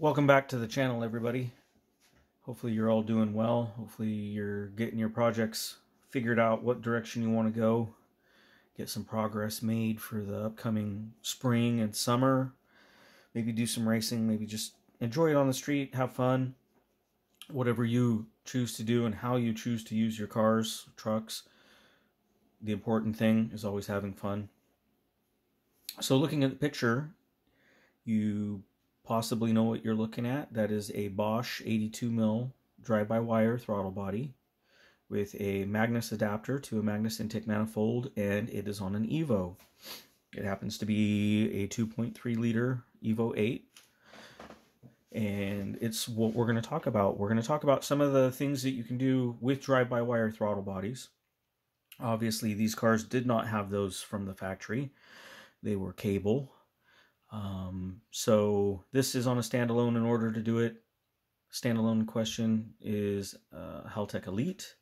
Welcome back to the channel, everybody. Hopefully you're all doing well. Hopefully you're getting your projects figured out what direction you want to go. Get some progress made for the upcoming spring and summer. Maybe do some racing. Maybe just enjoy it on the street. Have fun. Whatever you choose to do and how you choose to use your cars, trucks. The important thing is always having fun. So looking at the picture, you possibly know what you're looking at. That is a Bosch 82 mil drive-by-wire throttle body with a Magnus adapter to a Magnus intake manifold, and it is on an Evo. It happens to be a 2.3 liter Evo 8, and it's what we're going to talk about. We're going to talk about some of the things that you can do with drive-by-wire throttle bodies. Obviously, these cars did not have those from the factory. They were cable, um, so this is on a standalone in order to do it. Standalone question is uh, Haltech Elite.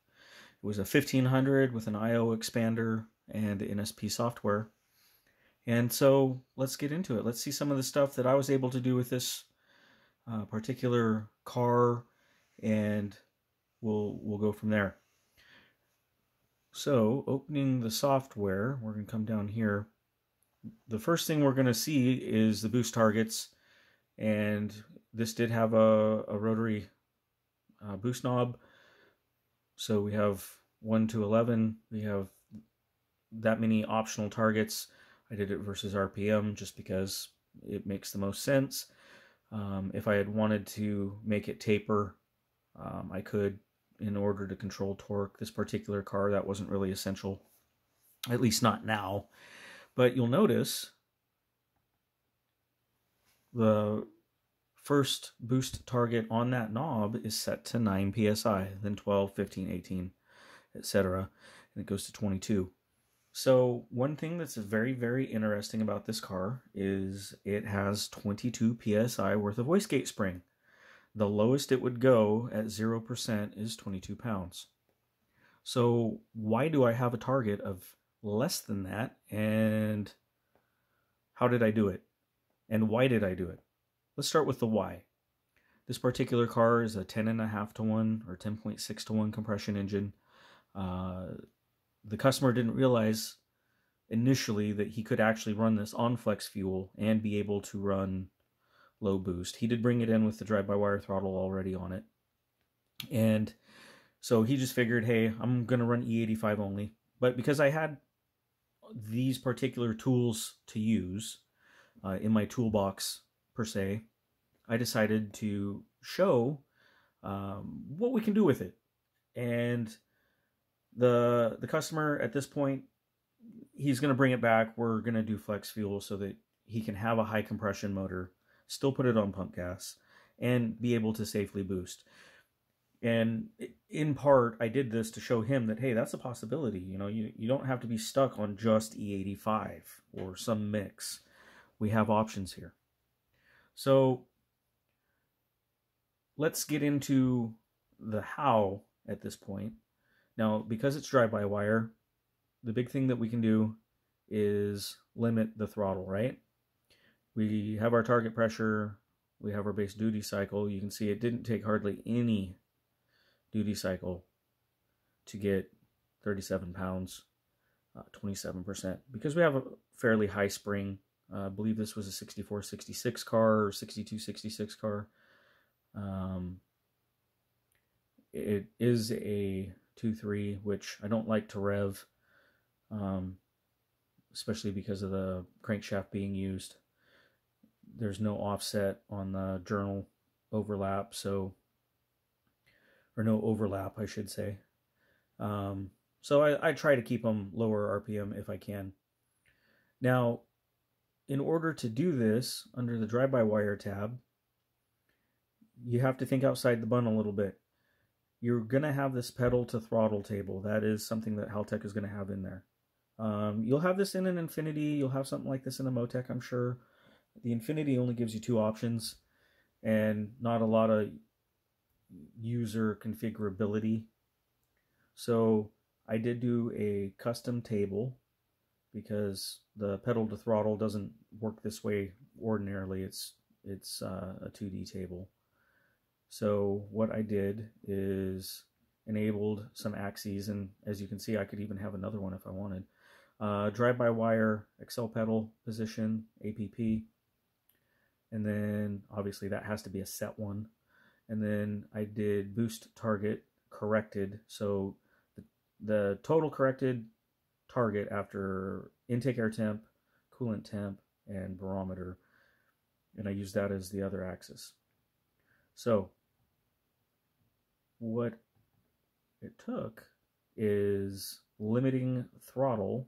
It was a 1500 with an IO expander and the NSP software. And so let's get into it. Let's see some of the stuff that I was able to do with this uh, particular car, and we'll we'll go from there. So opening the software, we're going to come down here the first thing we're going to see is the boost targets and this did have a, a rotary uh, boost knob. So we have 1 to 11 we have that many optional targets. I did it versus RPM just because it makes the most sense. Um, if I had wanted to make it taper um, I could in order to control torque this particular car that wasn't really essential at least not now but you'll notice the first boost target on that knob is set to 9 psi, then 12, 15, 18, etc. And it goes to 22. So one thing that's very, very interesting about this car is it has 22 psi worth of wastegate spring. The lowest it would go at 0% is 22 pounds. So why do I have a target of less than that and how did I do it and why did I do it? Let's start with the why. This particular car is a 10.5 to 1 or 10.6 to 1 compression engine. Uh, the customer didn't realize initially that he could actually run this on flex fuel and be able to run low boost. He did bring it in with the drive-by-wire throttle already on it. And so he just figured, hey, I'm going to run E85 only. But because I had these particular tools to use uh, in my toolbox per se, I decided to show um, what we can do with it. And the the customer at this point, he's going to bring it back. We're going to do flex fuel so that he can have a high compression motor, still put it on pump gas, and be able to safely boost. And in part, I did this to show him that, hey, that's a possibility. You know, you, you don't have to be stuck on just E85 or some mix. We have options here. So let's get into the how at this point. Now, because it's drive-by-wire, the big thing that we can do is limit the throttle, right? We have our target pressure, we have our base duty cycle. You can see it didn't take hardly any duty cycle to get 37 pounds, uh, 27%. Because we have a fairly high spring, uh, I believe this was a 64 66 car or 62 66 car. Um, it is a 2.3, which I don't like to rev, um, especially because of the crankshaft being used. There's no offset on the journal overlap, so or no overlap, I should say. Um, so I, I try to keep them lower RPM if I can. Now, in order to do this under the drive-by-wire tab, you have to think outside the bun a little bit. You're going to have this pedal to throttle table. That is something that Haltech is going to have in there. Um, you'll have this in an Infinity. You'll have something like this in a Motec, I'm sure. The Infinity only gives you two options and not a lot of user configurability. So I did do a custom table because the pedal to throttle doesn't work this way ordinarily. It's it's uh, a 2D table. So what I did is enabled some axes, and as you can see, I could even have another one if I wanted. Uh, drive-by-wire, accel pedal position, APP, and then obviously that has to be a set one. And then I did boost target corrected, so the, the total corrected target after intake air temp, coolant temp, and barometer, and I use that as the other axis. So what it took is limiting throttle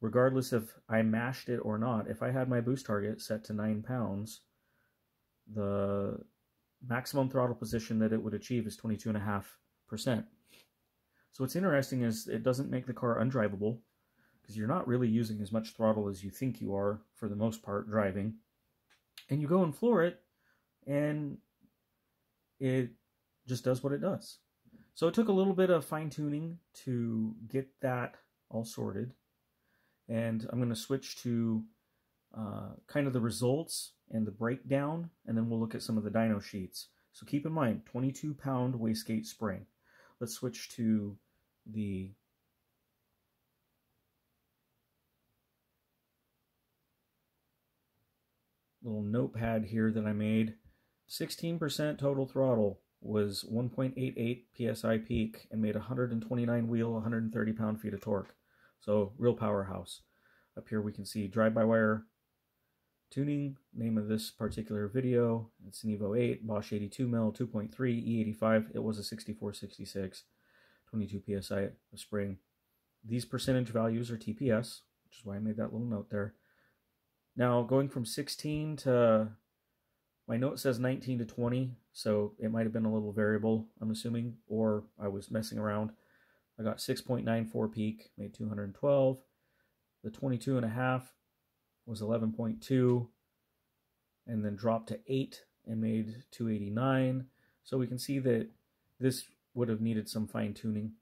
regardless if I mashed it or not. If I had my boost target set to 9 pounds, the maximum throttle position that it would achieve is 22.5%. So what's interesting is it doesn't make the car undrivable because you're not really using as much throttle as you think you are for the most part driving. And you go and floor it and it just does what it does. So it took a little bit of fine tuning to get that all sorted. And I'm going to switch to uh, kind of the results and the breakdown, and then we'll look at some of the dyno sheets. So keep in mind, 22 pound wastegate spring. Let's switch to the little notepad here that I made. 16% total throttle was 1.88 psi peak and made 129 wheel, 130 pound feet of torque. So real powerhouse. Up here we can see drive-by-wire tuning, name of this particular video. It's an Evo 8, Bosch 82 mil, 2.3, E85. It was a 6466, 22 psi of spring. These percentage values are TPS, which is why I made that little note there. Now going from 16 to my note says 19 to 20, so it might have been a little variable, I'm assuming, or I was messing around. I got 6.94 peak, made 212. The 22 and a half was 11.2, and then dropped to 8 and made 289. So we can see that this would have needed some fine tuning,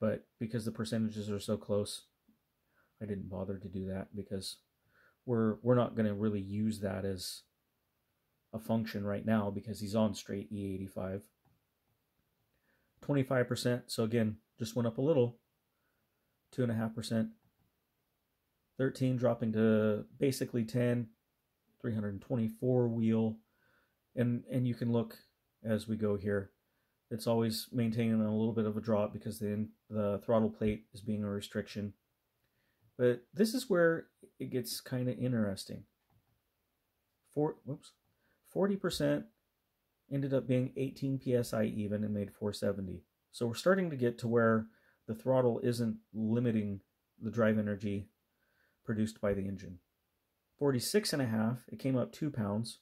but because the percentages are so close, I didn't bother to do that because we're we're not going to really use that as a function right now because he's on straight E85. 25%, so again, just went up a little, 2.5%. 13 dropping to basically 10, 324 wheel. And, and you can look as we go here. It's always maintaining a little bit of a drop because then the throttle plate is being a restriction. But this is where it gets kind of interesting. Four, whoops, 40% ended up being 18 psi even and made 470. So we're starting to get to where the throttle isn't limiting the drive energy produced by the engine. 46 and a half, it came up 2 pounds.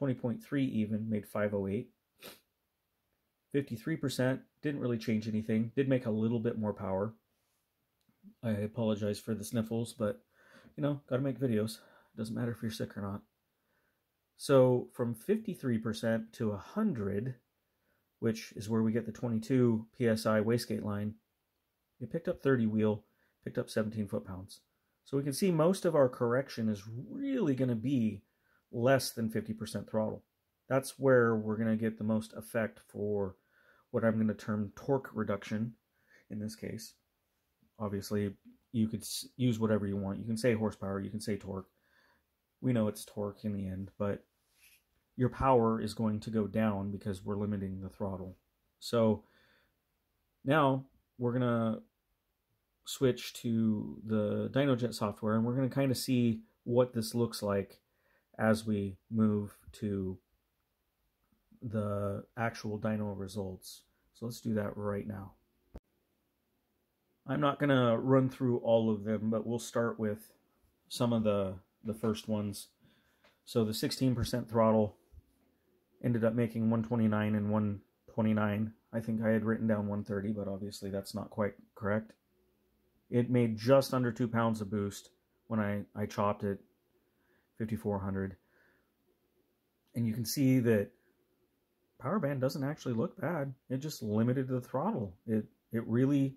20.3 even, made 508. 53% didn't really change anything, did make a little bit more power. I apologize for the sniffles, but you know, gotta make videos. Doesn't matter if you're sick or not. So from 53% to 100, which is where we get the 22 psi wastegate line, it picked up 30 wheel, picked up 17 foot-pounds. So we can see most of our correction is really going to be less than 50% throttle. That's where we're going to get the most effect for what I'm going to term torque reduction in this case. Obviously, you could use whatever you want. You can say horsepower, you can say torque. We know it's torque in the end, but your power is going to go down because we're limiting the throttle. So now we're going to switch to the DynoJet software and we're going to kind of see what this looks like as we move to the actual dyno results. So let's do that right now. I'm not going to run through all of them, but we'll start with some of the, the first ones. So the 16% throttle ended up making 129 and 129. I think I had written down 130, but obviously that's not quite correct. It made just under two pounds of boost when I, I chopped it 5400. And you can see that power band doesn't actually look bad. It just limited the throttle. It it really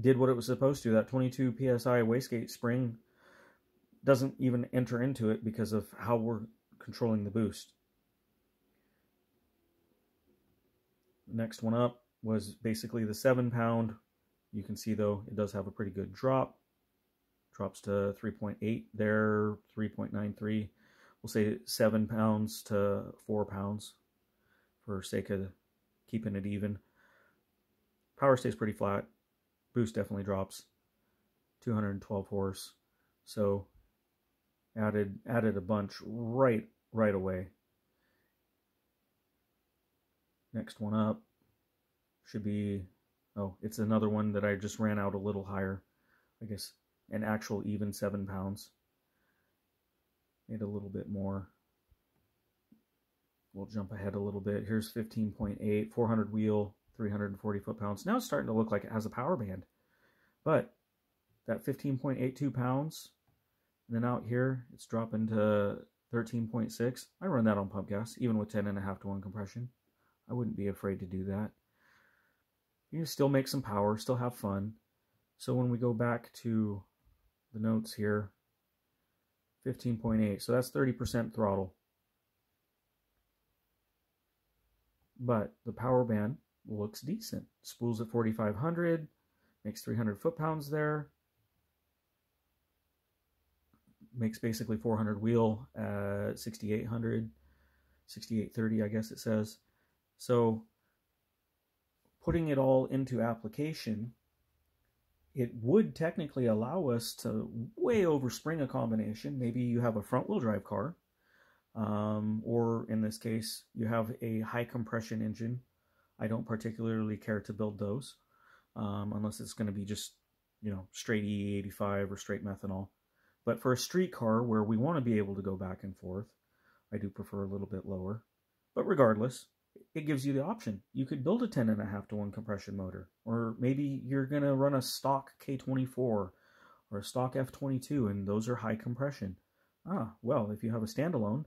did what it was supposed to. That 22 psi wastegate spring doesn't even enter into it because of how we're controlling the boost. next one up was basically the seven pound. You can see though, it does have a pretty good drop. Drops to 3.8 there, 3.93. We'll say seven pounds to four pounds for sake of keeping it even. Power stays pretty flat. Boost definitely drops. 212 horse. So added added a bunch right right away. Next one up should be, oh, it's another one that I just ran out a little higher. I guess an actual even seven pounds. Made a little bit more. We'll jump ahead a little bit. Here's 15.8, 400 wheel, 340 foot-pounds. Now it's starting to look like it has a power band. But that 15.82 pounds, and then out here, it's dropping to 13.6. I run that on pump gas, even with 10.5 to 1 compression. I wouldn't be afraid to do that. You still make some power, still have fun. So when we go back to the notes here, 15.8, so that's 30% throttle. But the power band looks decent. Spools at 4,500, makes 300 foot-pounds there. Makes basically 400 wheel at 6,800, 6,830 I guess it says. So putting it all into application, it would technically allow us to way overspring a combination. Maybe you have a front wheel drive car, um, or in this case, you have a high compression engine. I don't particularly care to build those um, unless it's going to be just, you know, straight E85 or straight methanol. But for a street car where we want to be able to go back and forth, I do prefer a little bit lower. But regardless, it gives you the option. You could build a 10 and a half to 1 compression motor, or maybe you're going to run a stock K24 or a stock F22, and those are high compression. Ah, well, if you have a standalone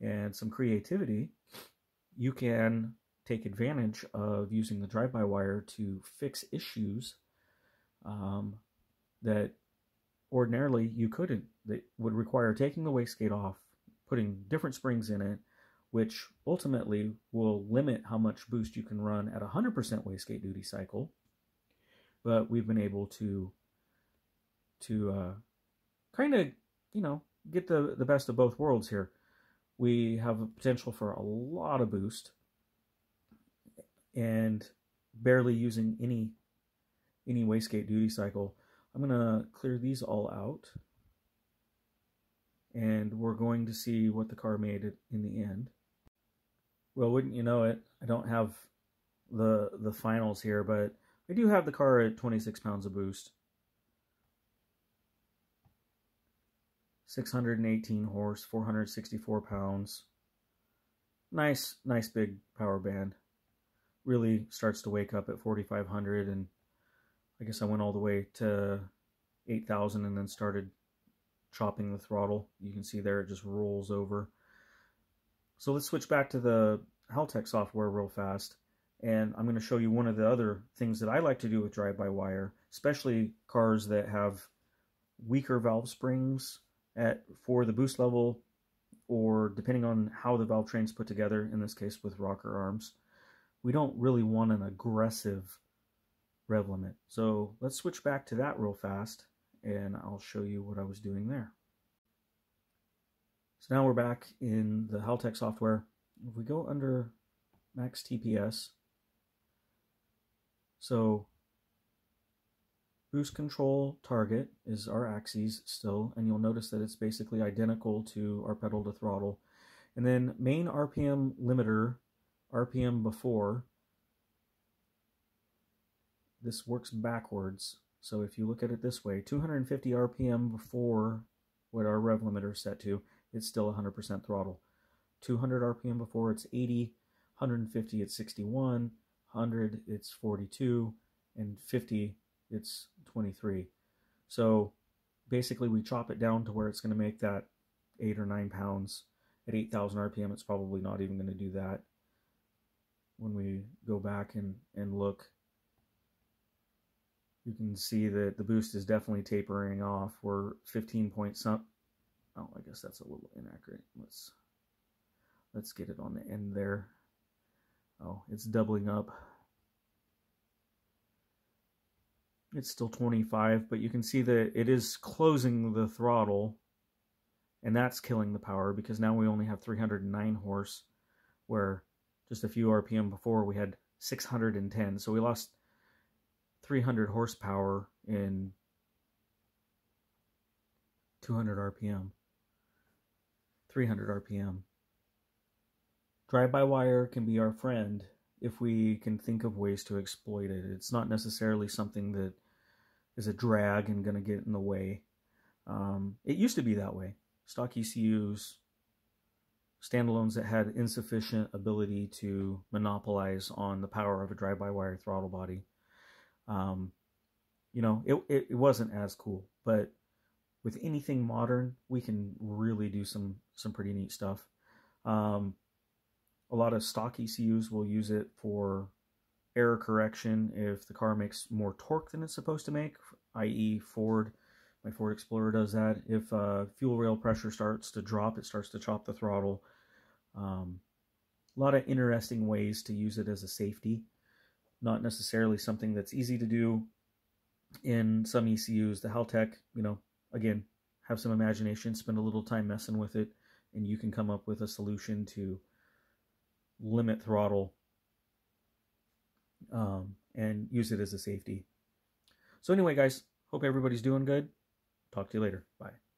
and some creativity, you can take advantage of using the drive-by-wire to fix issues um, that ordinarily you couldn't. That would require taking the wastegate off, putting different springs in it, which ultimately will limit how much boost you can run at 100% wastegate duty cycle. But we've been able to to uh, kind of, you know, get the, the best of both worlds here. We have a potential for a lot of boost and barely using any any wastegate duty cycle. I'm going to clear these all out and we're going to see what the car made in the end. Well, wouldn't you know it? I don't have the the finals here, but I do have the car at 26 pounds of boost. 618 horse, 464 pounds. Nice, nice big power band. Really starts to wake up at 4,500 and I guess I went all the way to 8,000 and then started chopping the throttle. You can see there it just rolls over. So let's switch back to the Haltech software real fast. And I'm going to show you one of the other things that I like to do with drive-by-wire, especially cars that have weaker valve springs at for the boost level or depending on how the valve train's put together, in this case with rocker arms. We don't really want an aggressive rev limit. So let's switch back to that real fast and I'll show you what I was doing there. So now we're back in the Haltech software. If we go under max TPS, so boost control target is our axes still, and you'll notice that it's basically identical to our pedal to throttle. And then main RPM limiter, RPM before, this works backwards. So if you look at it this way, 250 RPM before what our rev limiter is set to, it's still 100% throttle. 200 RPM before it's 80, 150 it's 61, 100 it's 42, and 50 it's 23. So basically we chop it down to where it's going to make that 8 or 9 pounds. At 8,000 RPM it's probably not even going to do that. When we go back and, and look, you can see that the boost is definitely tapering off. We're 15 point some, Oh, I guess that's a little inaccurate. Let's let's get it on the end there. Oh, it's doubling up. It's still 25, but you can see that it is closing the throttle, and that's killing the power because now we only have 309 horse, where just a few RPM before we had 610. So we lost 300 horsepower in 200 RPM. 300 RPM. Drive-by-wire can be our friend if we can think of ways to exploit it. It's not necessarily something that is a drag and going to get in the way. Um, it used to be that way. Stock ECUs, standalones that had insufficient ability to monopolize on the power of a drive-by-wire throttle body. Um, you know, it, it, it wasn't as cool, but with anything modern, we can really do some some pretty neat stuff. Um, a lot of stock ECUs will use it for error correction if the car makes more torque than it's supposed to make, i.e. Ford. My Ford Explorer does that. If uh, fuel rail pressure starts to drop, it starts to chop the throttle. Um, a lot of interesting ways to use it as a safety. Not necessarily something that's easy to do in some ECUs. The Haltech, you know, again, have some imagination, spend a little time messing with it, and you can come up with a solution to limit throttle um, and use it as a safety. So anyway, guys, hope everybody's doing good. Talk to you later. Bye.